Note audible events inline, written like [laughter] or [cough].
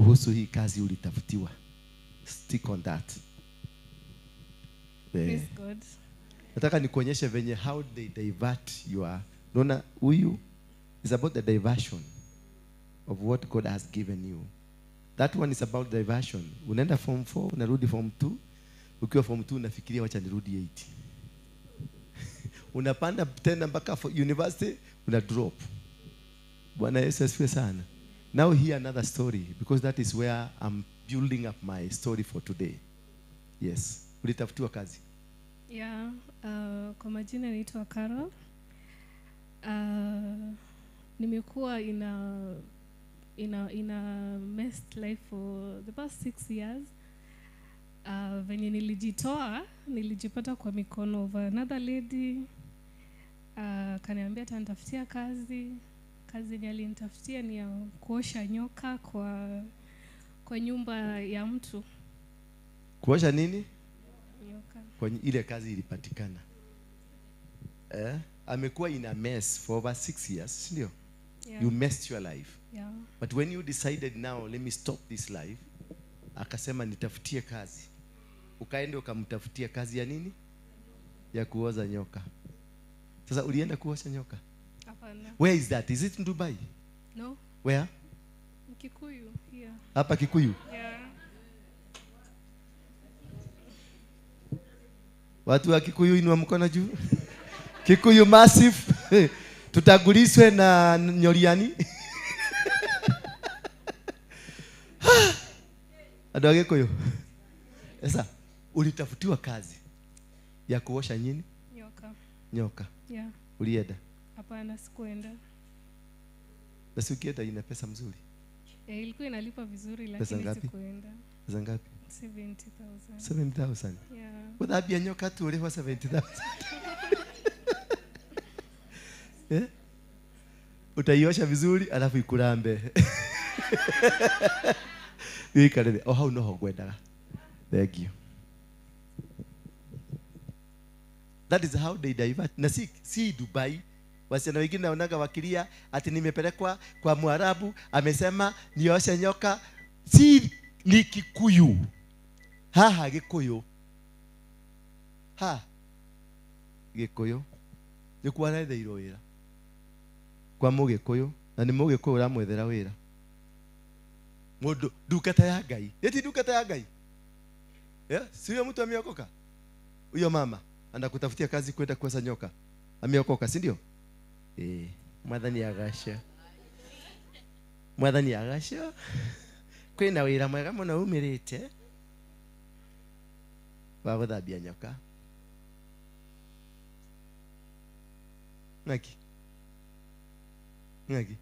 kuhusu hii kazi ulitafutiwa. Stick on that. Eh, Praise God. nataka nikuonyeshe venye how they divert your naona huyu is about the diversion of what god has given you. That one is about diversion. Unaenda form 4 unarudi form 2 ukiwa form 2 unafikiria wacha nirudi 8 [laughs] unapanda tena mpaka university una drop. Bwana yesu asifiwe sana now hear another story because that is where i'm building up my story for today. Yes. Ulitafutiwa kazi. Yeah, uh, kwa majina naitwa Carol. Uh, nimekuwa ina in a messed life for the past six years. Uh, venye nilijitoa nilijipata kwa mikono of another lady. Uh, kaniambia tanitafutia kazi kazi yenye alinitafutia ni ya kuosha nyoka kwa kwa nyumba ya mtu. Kuosha nini? Nyoka. Kwa ile kazi ilipatikana. Eh? amekuwa in a mess for over six years si ndio? Yeah. you messed your life. Yeah. but when you decided now let me stop this life akasema nitafutie kazi. Ukaenda ukamtafutia kazi ya nini? Ya kuoza nyoka. Sasa ulienda kuosha nyoka Hapana. where is that? Is it in dubai? No, where? Kikuyu, yeah. hapa kikuyu? Yeah. watu wa kikuyu inua mkono juu. Kikuyu massive. [laughs] Tutaguliswe na nyoriani andå [laughs] a gä kå yå sasa ulitafutiwa kazi ya kuosha nyini? Nyoka. nyoka. Yeah. ulienda Hapana, sikuenda. na si ukienda ina pesa mzuri Eh, ilikuwa inalipa vizuri lakini ngapi? sikuenda. pesa ngapi 70,000. 70,000. Yeah. uthambia nyoka tu ũrĩhwo 70000 [laughs] eh? utaiosha vizuri alafu ikurambe [laughs] Oh, how hau noho gwendaga. thank you that is how they divert na si, si dubai wasichana wengine naonaga wakilia ati nimepelekwa kwa mwarabu amesema nioshe nyoka. Si ni kikuyu. Haha Gikuyu, ha. Gikuyu. Nĩ kwaretheirwo wira kwa Mugikuyu na ni Mugikuyu uramwethera wira mundu ndungata ya ngai. Ĩti ndungata ya ngai? Yeah? si huyo mtu ameokoka? Huyo mama anakutafutia kazi kwenda kuosa nyoka? Ameokoka si ndio äämwathani ya gacio mwathani ya gaco kwä na wä ra mwega må no umä rä te wa gå thambia nyoka. Ngaki. Ngagi